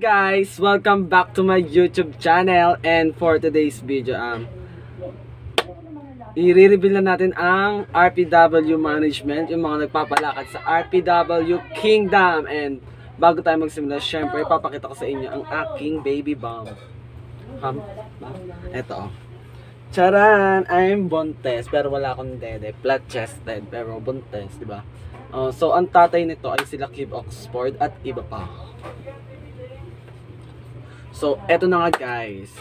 guys! Welcome back to my YouTube channel and for today's video um i-reveal na natin ang RPW management, yung mga nagpapalakad sa RPW Kingdom and bago tayo magsimula, syempre ipapakita ko sa inyo ang aking baby bomb. Um, eto oh. Charan! I'm buntes pero wala akong dede. Flat chested pero buntes, di ba? Uh, so ang tatay nito ay sila Kib Oxford at iba pa. So, eto na nga guys.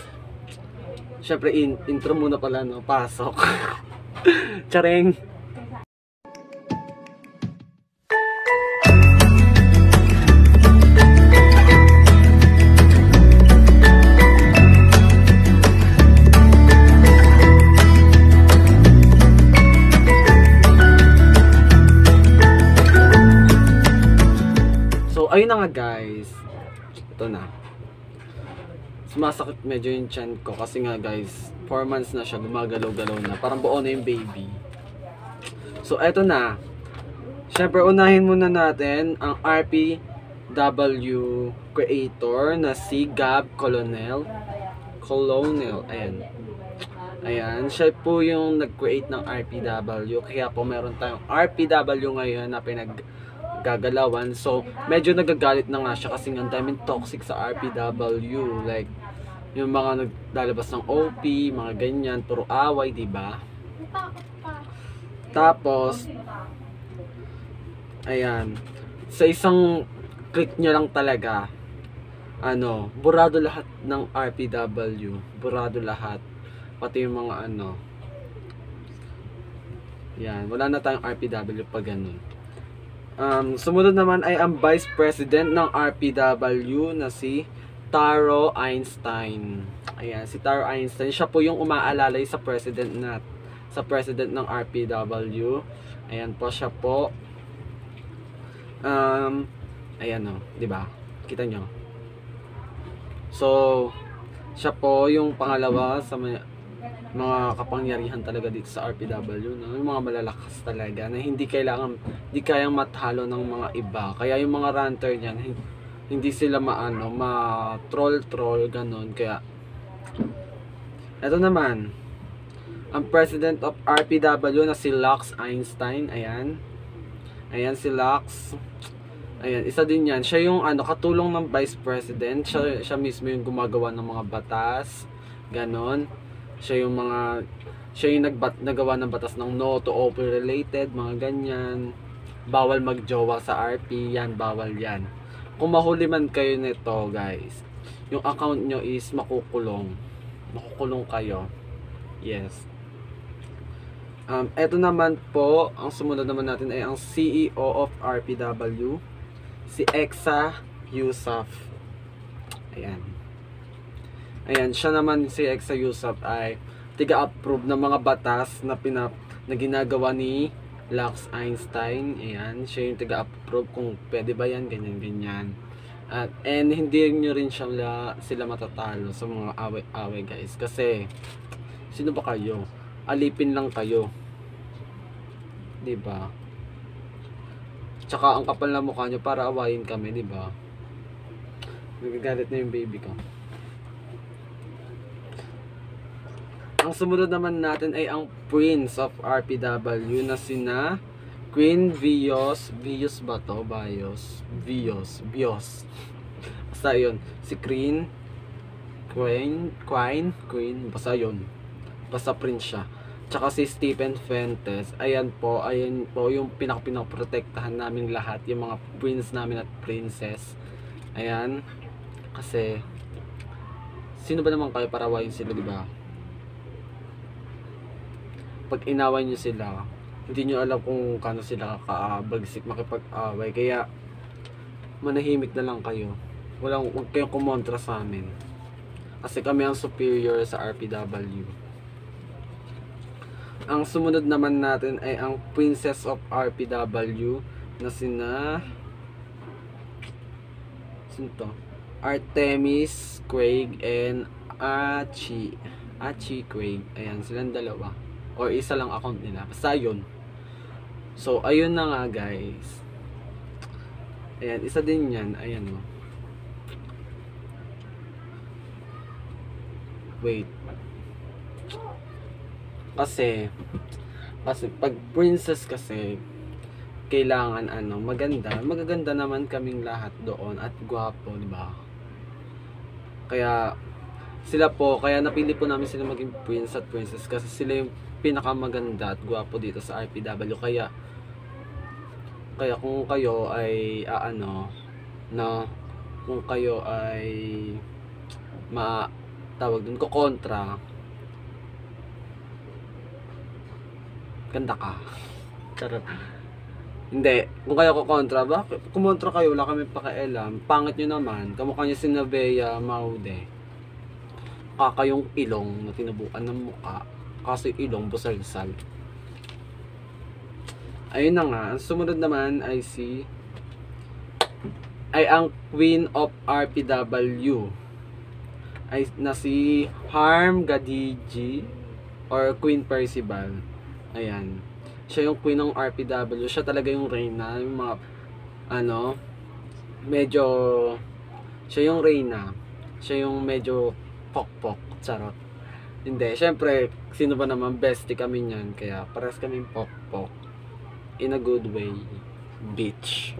Syempre, in intro muna pala, no? Pasok. Charing! So, ayun na nga guys. Ito na sumasakit medyo yung chan ko kasi nga guys 4 months na siya gumagalaw-galaw na. Parang buo na yung baby. So eto na. Syempre unahin muna natin ang RPW creator na si Gab Colonel Colonel ayan ayan siya po yung nag-create ng RPW kaya po meron tayong RPW ngayon na pinag gagalawan. So, medyo nagagalit na nga siya kasi ang daming toxic sa RPW. Like, yung mga naglalabas ng OP, mga ganyan, puro away, di ba? Tapos, ayan, sa isang click niya lang talaga, ano, burado lahat ng RPW. Burado lahat. Pati yung mga ano. Yan, wala na tayong RPW pag ganun. Um, sumunod naman ay ang Vice President ng RPW na si Taro Einstein. Ayan, si Taro Einstein. Siya po yung umaalalay sa President na sa President ng RPW. Ayan po siya po. Um, ayan oh, di ba? Kita nyo. So, siya po yung pangalawa sa mga mga kapangyarihan talaga dito sa RPW no? yung mga malalakas talaga na hindi kailangan hindi kayang matalo ng mga iba kaya yung mga ranter niyan hindi sila maano ma troll troll ganon kaya eto naman. Ang president of RPW na si Lux Einstein ayan. Ayan si Lux. Ayan isa din yan. Siya yung ano katulong ng vice president. Siya, siya mismo yung gumagawa ng mga batas ganon siya yung mga siya yung nagbat, nagawa ng batas ng no to open related mga ganyan. Bawal magjowa sa RP yan bawal yan kung mahuli man kayo nito guys yung account nyo is makukulong. Makukulong kayo. Yes. Um, eto naman po ang sumunod naman natin ay ang CEO of RPW si Exa Yusuf. Ayan. Ayan, siya naman si Exa Yusuf ay tiga-approve ng mga batas na pinap na ginagawa ni Lux Einstein. Ayan, siya yung tiga-approve kung pwede ba yan, ganyan-ganyan. At and hindi nyo rin siya sila matatalo sa mga away-away guys. Kasi, sino ba kayo? Alipin lang kayo. ba? Tsaka ang kapal na mukha nyo para awayin kami, ba? Nagagalit na yung baby ko. Ang sumunod naman natin ay ang Prince of RPW na sina Queen Vios. Vios ba to? Bios. Vios. Bios. Basta yun. Si Queen. Queen. Queen. Queen. Basta yun. Basta Prince siya. Tsaka si Stephen Fentes. Ayan po. Ayan po yung pinaka-pinaprotektahan namin lahat. Yung mga prince namin at princess. Ayan. Kasi sino ba naman kayo para wayin sila, di ba? Pag inaway nyo sila, hindi nyo alam kung kano sila kakabagsik makipag-away. Kaya, manahimik na lang kayo. Walang, huwag kayong kumontra sa amin. Kasi kami ang superior sa RPW. Ang sumunod naman natin ay ang Princess of RPW na sina sino to? Artemis Craig and Achi Achi Craig. Ayan, silang dalawa or isa lang account nila. Basta yun. So, ayun na nga guys. Ayan, isa din yan. Ayan o. Oh. Wait. Kasi, kasi pag princess kasi, kailangan ano, maganda. Magaganda naman kaming lahat doon at gwapo, di ba? Kaya, sila po, kaya napili po namin sila maging prince at princess kasi sila yung pinakamaganda at gwapo dito sa RPW. Kaya, kaya kung kayo ay aano na kung kayo ay ma tawag dun ko kontra ganda ka. Charot. Hindi. Kung kayo ko kontra bakit kumontra kayo wala kami pakialam. Pangit nyo naman kamukha nyo si Navea Maude. Kakayong ilong na tinubukan ng muka kasi ilong busalsal ayun na nga ang sumunod naman ay si ay ang Queen of RPW ay na si Harm Gadiji or Queen Percival. Ayan. Siya yung queen ng RPW. Siya talaga yung reyna. Yung mga, ano, medyo, siya yung reyna. Siya yung medyo pokpok. Charot. Hindi. Siyempre, sino ba naman bestie kami niyan. Kaya, pares kaming pokpok. In a good way. Bitch.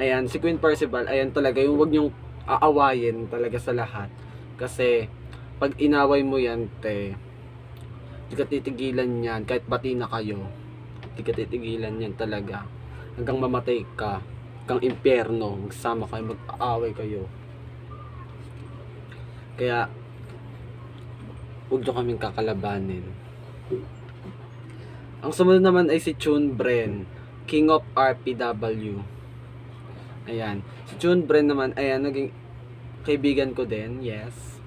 Ayan, si Queen Percival, ayan talaga yung wag niyong aawayin talaga sa lahat. Kasi, pag inaway mo yan, te, di ka titigilan yan, kahit bati na kayo, di ka titigilan yan talaga. Hanggang mamatay ka, hanggang impyerno, magsama kayo, mag-aaway kayo. Kaya, huwag nyo kaming kakalabanin. Ang sumunod naman ay si Chun Bren, King of RPW. Ayan. Si Chun Bren naman, ayan, naging kaibigan ko din, yes.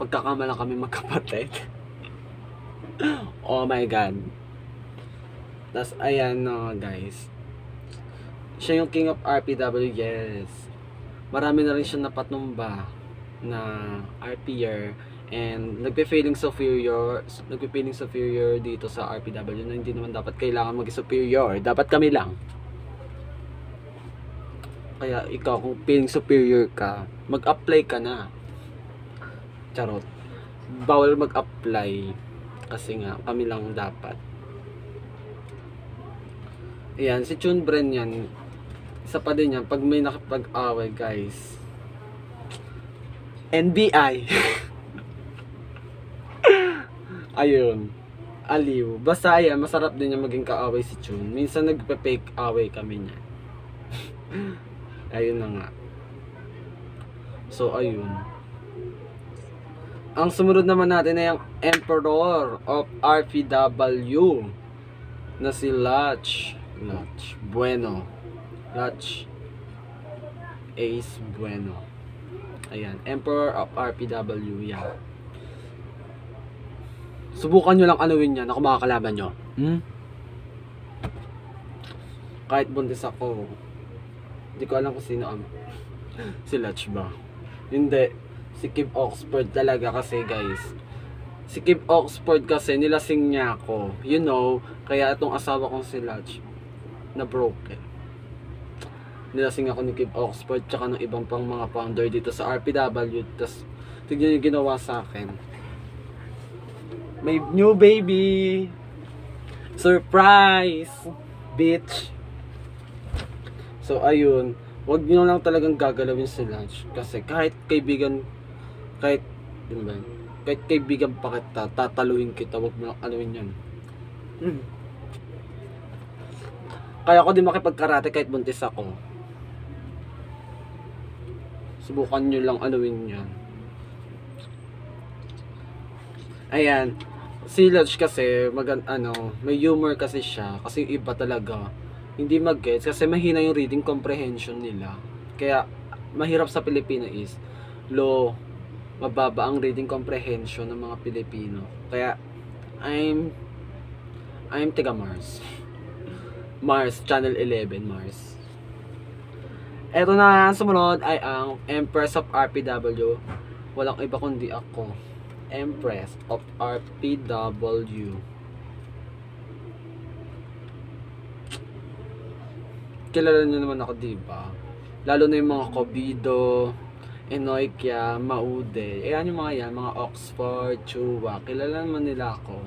Pagkakamala kami magkapatid. oh my God. Tapos, ayan no, guys. Siya yung king of RPW, yes. Marami na rin siya napatumba na RPer and nagpe-feeling superior nagpe-feeling superior dito sa RPW na hindi naman dapat kailangan maging superior. Dapat kami lang. Kaya ikaw kung feeling superior ka mag-apply ka na. Charot. Bawal mag-apply kasi nga kami lang dapat. Ayan, si Chun Bren yan. Isa pa din yan. Pag may nakapag-away guys. NBI ayun. Aliw. Basta ayan masarap din yung maging kaaway si Chun. Minsan nagpe-fake away kami niya. Ayun na nga. So ayun. Ang sumunod naman natin ay ang Emperor of RPW na si Lach. Lach Bueno. Lach Ace Bueno. Ayan Emperor of RPW yan subukan nyo lang anuin yan ako makakalaban nyo. Hmm? kahit buntis ako hindi ko alam kung sino ang si Lach ba. Hindi si Kim Oxford talaga kasi guys. Si Kim Oxford kasi nilasing niya ako. You know kaya itong asawa kong si Lach na broken nilasing ako ni Kim Oxford tsaka ng ibang pang mga founder dito sa RPW tas tignan yung ginawa sa akin may new baby. Surprise! Bitch. So ayun. Wag nyo lang talagang gagalawin si Lach kasi kahit kaibigan kahit yun ba kahit kaibigan pa kita tataluin kita. Wag mo lang anuin yan mm. kaya ko din makipagkarate kahit buntis ako. Subukan nyo lang anuin yan ayan si Lodge kasi mag ano may humor kasi siya kasi iba talaga hindi mag-gets kasi mahina yung reading comprehension nila kaya mahirap sa Pilipino is low mababa ang reading comprehension ng mga Pilipino. Kaya, I'm, I'm tiga Mars. Mars, Channel 11, Mars. Eto na, sumunod ay ang Empress of RPW. Walang iba kundi ako. Empress of RPW. Kilala nyo naman ako, di ba? Lalo na yung mga Kobido, Enoikia, Maude. Ayan yung mga yan, mga Oxford, Chua. Kilala naman nila ako.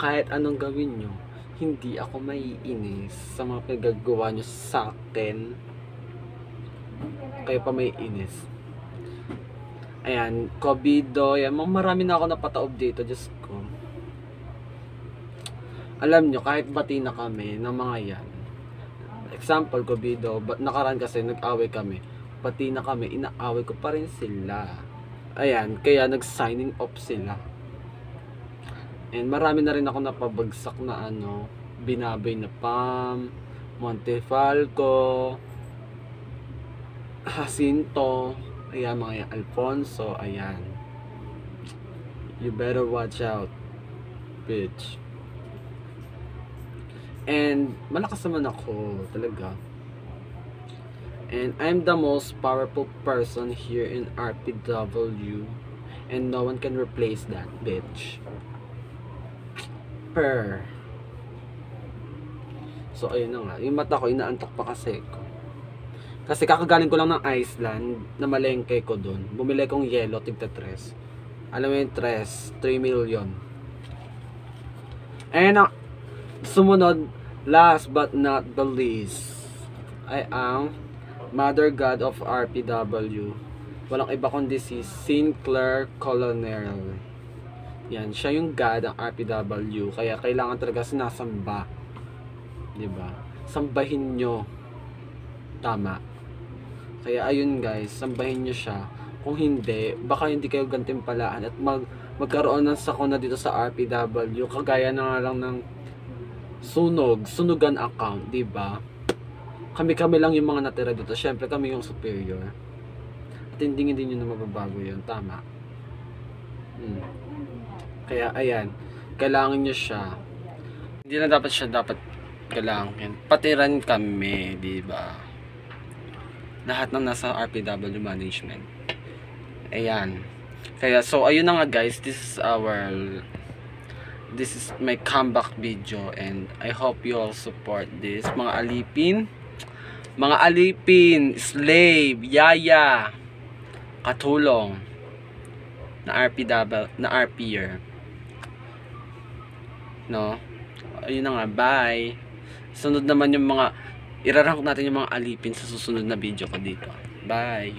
Kahit anong gawin nyo, hindi ako maiinis sa mga pinagagawa nyo sa akin. Kayo pa may inis. Ayan, Covido, yan. Marami na ako napataob dito, Diyos ko. Alam nyo, kahit bati na kami ng mga yan. Example, Covido, ba- nakaraan kasi nag-away kami. Pati na kami, inaaway ko pa rin sila. Ayan, kaya nag-signing off sila. And marami na rin ako napabagsak na ano, Binabay na Pam, Montefalco, Jacinto, ayan mga Alfonso, ayan. You better watch out, bitch. And malakas naman ako, talaga. And I'm the most powerful person here in RPW. And no one can replace that, bitch. Per. So, ayun na nga. Yung mata ko, inaantok pa kasi ko. Kasi kakagaling ko lang ng Iceland na malengke ko dun. Bumili kong yellow, tigta 3. Alam mo yung 3, 3 million. And ang sumunod, last but not the least, ay ang Mother God of RPW. Walang iba kundi si Sinclair Colonel. Yan, siya yung God ng RPW. Kaya kailangan talaga sinasamba. 'Di ba? Sambahin nyo. Tama. Kaya ayun guys, sambahin nyo siya. Kung hindi, baka hindi kayo gantimpalaan at mag magkaroon ng sakuna dito sa RPW. Kagaya na nga lang ng sunog, sunugan account, 'di ba? Kami-kami lang yung mga natira dito. Syempre kami yung superior. At hindi hindi nyo na mababago yun. Tama. Hmm. Kaya ayan, kailangan nyo siya. Hindi na dapat siya dapat kailangan. Patiran kami, di ba? Lahat ng nasa RPW management. Ayan. Kaya so ayun na nga guys, this is our this is my comeback video and I hope you all support this. Mga alipin, mga alipin, slave, yaya, katulong na RPW, na RPer. No? Ayun na nga, bye. Sunod naman yung mga, irarank natin yung mga alipin sa susunod na video ko dito. Bye.